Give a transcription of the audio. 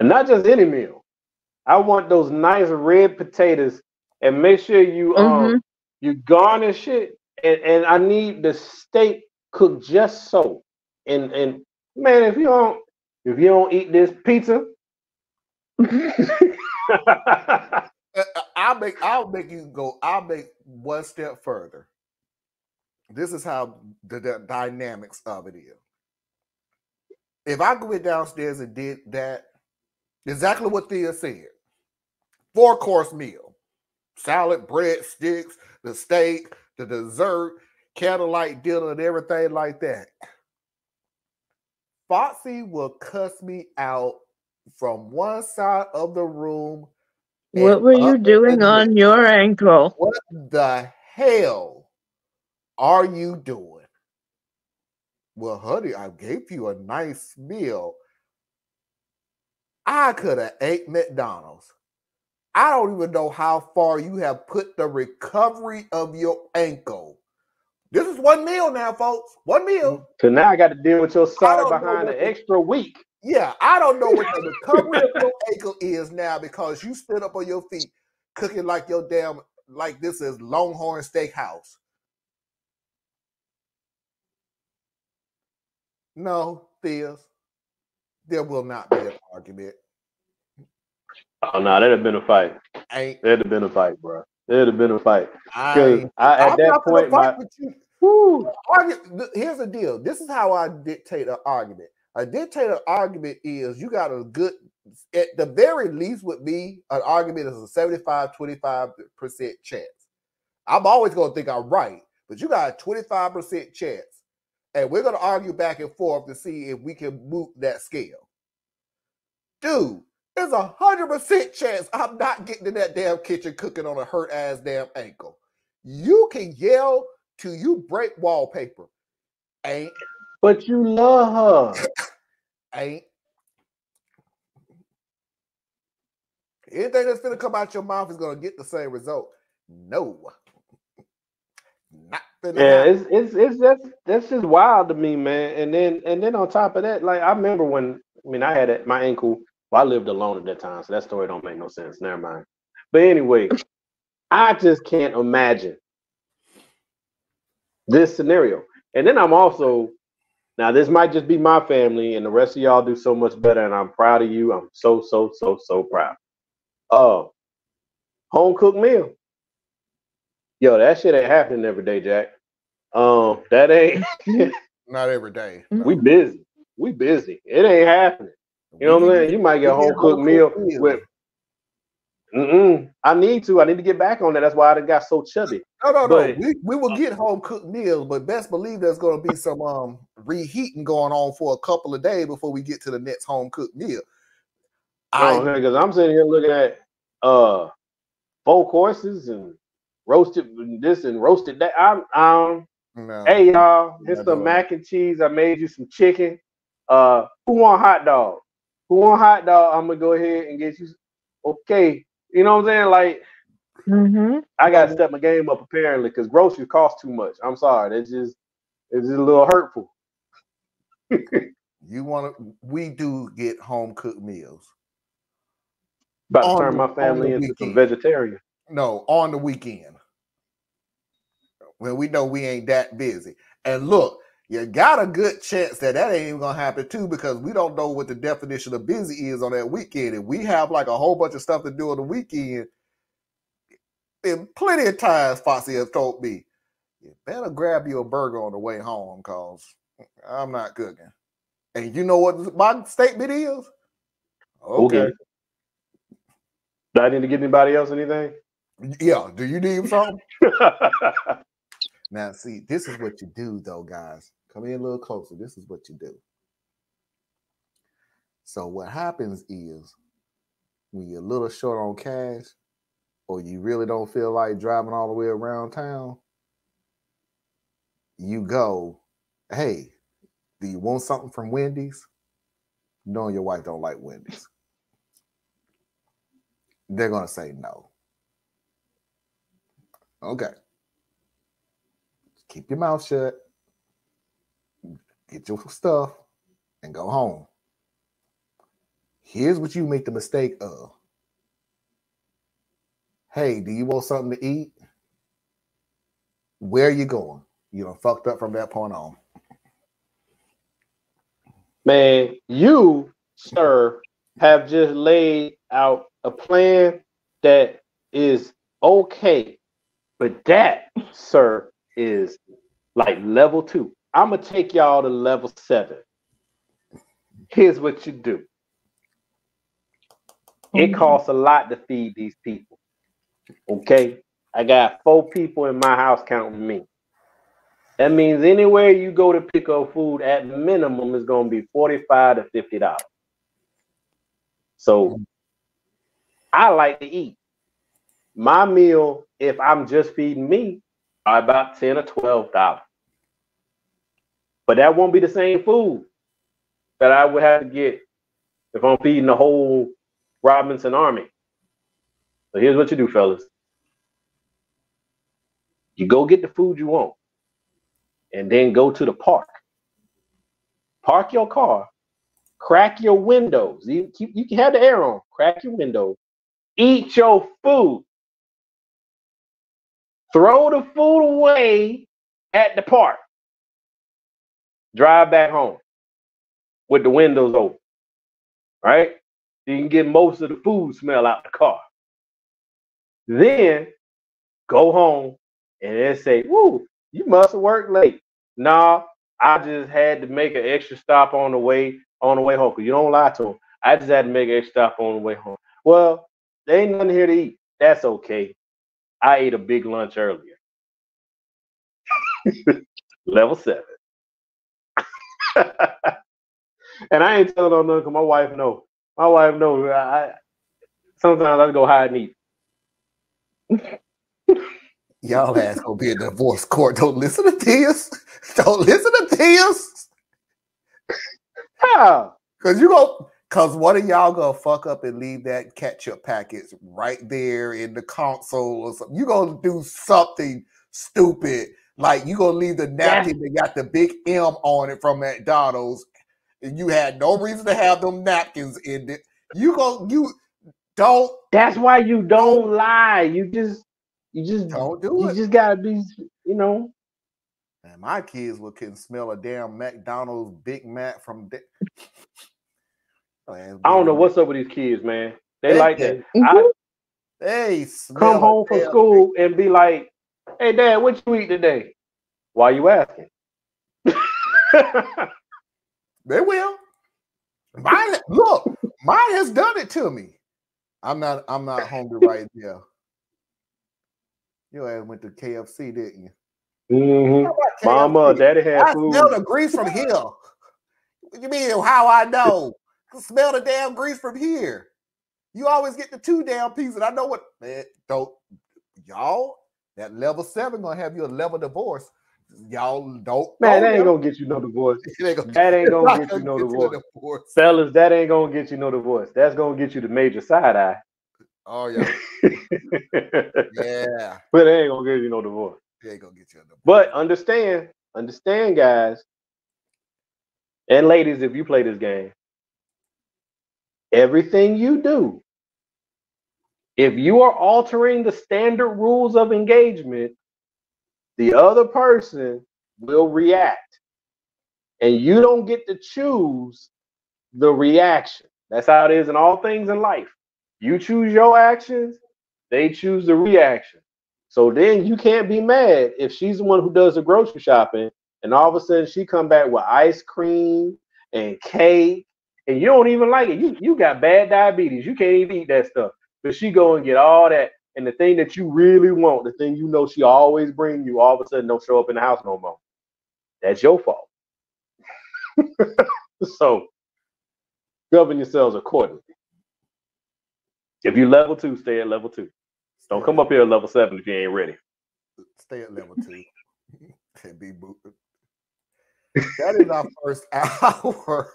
and not just any meal. I want those nice red potatoes, and make sure you um Mhm. you garnish it, and, and I need the steak cooked just so. And and man, if you don't if you don't eat this pizza, Uh, uh, I'll make I'll make you go. I'll make one step further. This is how the, the dynamics of it is. If I went downstairs and did that, exactly what Thea said, four course meal, salad, bread, sticks, the steak, the dessert, candlelight dinner, and everything like that. Foxy will cuss me out from one side of the room. What were you doing the on your ankle? what the hell are you doing? Well, honey, I gave you a nice meal. I could have ate McDonald's. I don't even know how far you have put the recovery of your ankle. This is one meal now, folks. One meal. Mm. so now I got to deal with your side behind an extra week. Yeah, I don't know what the recovery of your ankle is now because you stood up on your feet cooking like your damn like this is Longhorn Steakhouse. No, Theas, there will not be an argument. Oh no, that'd have been a fight. Ain't That'd have been a fight, bro. That'd have been a fight. Because I, at I'm that point, my, with you. whew, Argu- th- Here's the deal. This is how I dictate an argument. A dictator argument is you got a good, at the very least, would be an argument is a 75 25% chance. I'm always going to think I'm right, but you got a 25% chance. And we're going to argue back and forth to see if we can move that scale. Dude, there's a 100% chance I'm not getting in that damn kitchen cooking on a hurt ass damn ankle. You can yell till you break wallpaper. Ain't, but you love her. ain't. Anything that's gonna come out your mouth is gonna get the same result. No. Not Yeah, it's it's it's just that's just wild to me, man. And then and then on top of that, like I remember when I mean I had it, my ankle. Well, I lived alone at that time, so that story don't make no sense. Never mind. But anyway, I just can't imagine this scenario. And then I'm also now this might just be my family, and the rest of y'all do so much better, and I'm proud of you. I'm so so so so proud. Oh, home cooked meal. Yo, that shit ain't happening every day, Jack. Um, that ain't. Not every day. we busy. We busy. It ain't happening. You know what I'm saying? You might get a home cooked meal with. Mm-mm. I need to. I need to get back on that. That's why I got so chubby. No, no, no. We, we will get home cooked meals, but best believe there's going to be some um reheating going on for a couple of days before we get to the next home cooked meal. I because I'm sitting here looking at uh four courses and roasted this and roasted that. I'm um no, hey y'all, here's some mac and cheese. I made you some chicken. Uh who want hot dog? Who want hot dog? I'm gonna go ahead and get you okay. You know what I'm saying? Like Mm-hmm. I gotta step my game up apparently because groceries cost too much. I'm sorry, that's just it's just a little hurtful. you want to? We do get home cooked meals. About to On turn the- my family the into some weekend. vegetarian. No, on the weekend. When we know we ain't that busy. And look, you got a good chance that that ain't even gonna happen too because we don't know what the definition of busy is on that weekend. And we have like a whole bunch of stuff to do on the weekend. And plenty of times, Foxy has told me, you better grab you a burger on the way home because I'm not cooking. And you know what my statement is? Okay. Okay. Do I need to give anybody else anything? Yeah. Do you need something? Now, see, this is what you do, though, guys. Come in a little closer. This is what you do. So, what happens is when you're a little short on cash, or you really don't feel like driving all the way around town, you go, "Hey, do you want something from Wendy's?" Knowing your wife don't like Wendy's, they're gonna say no. Okay keep your mouth shut, get your stuff, and go home. Here's what you make the mistake of. Hey, do you want something to eat? Where are you going? You know, fucked up from that point on. Man, you, sir, have just laid out a plan that is okay. But that, sir, is like level two. I'm gonna take y'all to level seven. Here's what you do. It mm-hmm. costs a lot to feed these people. Okay. I got four people in my house counting me. That means anywhere you go to pick up food, at minimum, is going to be 45 to 50 dollars. So I like to eat. My meal, if I'm just feeding me, are about 10 or 12 dollars. But that won't be the same food that I would have to get if I'm feeding the whole Robinson army. So here's what you do, fellas. You go get the food you want and then go to the park. Park your car, crack your windows. You, you, you can have the air on, crack your window, eat your food. Throw the food away at the park. Drive back home with the windows open. Right? You can get most of the food smell out the car. Then go home and then say, Woo, you must have worked late. Nah, I just had to make an extra stop on the way on the way home. Cause you don't lie to them. I just had to make an extra stop on the way home. Well, there ain't nothing here to eat. That's okay. I ate a big lunch earlier. Level seven. and I ain't telling on nothing because my wife know. My wife know. I, I sometimes I go hide and eat. Y'all ass gonna be in divorce court. Don't listen to Tias. Don't listen to Tias. How? Cause you go cause one of y'all gonna fuck up and leave that ketchup packets right there in the console or something. You gonna do something stupid. Like you gonna leave the napkin that got the big M on it from McDonald's, and you had no reason to have them napkins in it. You go you don't That's why you don't lie. You just you just don't do you it. just gotta be, you know. Man, my kids will can smell a damn McDonald's Big Mac from. Da- Man, I don't know what's up with these kids, man. They They like that. Mhm. I They smell come home from school and be like, "Hey, Dad, what you eat today?" Why you asking? They will. Mine, look, mine has done it to me. I'm not. I'm not hungry right now. You ass went to KFC, didn't you? Mhm. How Mama, Daddy had I food. smell the grease from here. You mean? How I know? I smell the damn grease from here. You always get the two damn pieces. I know what man. Don't y'all that level seven gonna have you a level divorce. Y'all don't. Man, that ain't gonna get you no divorce. It ain't gonna- That ain't gonna get you no divorce. Fellas, that ain't gonna get you no divorce. That's gonna get you the major side eye. Oh yeah, yeah. but it ain't gonna get you no divorce. It ain't gonna get you a divorce. But understand, understand, guys and ladies, if you play this game, everything you do, if you are altering the standard rules of engagement, the other person will react. And you don't get to choose the reaction. That's how it is in all things in life. You choose your actions, they choose the reaction. So then you can't be mad if she's the one who does the grocery shopping and all of a sudden she come back with ice cream and cake and you don't even like it. You you got bad diabetes. You can't even eat that stuff. But she go and get all that and the thing that you really want, the thing you know she always bring you, all of a sudden don't show up in the house no more. That's your fault. so govern yourselves accordingly. If you level two, stay at level two. Don't come up here at level seven if you ain't ready. Stay at level two. and be booted. That is our first hour.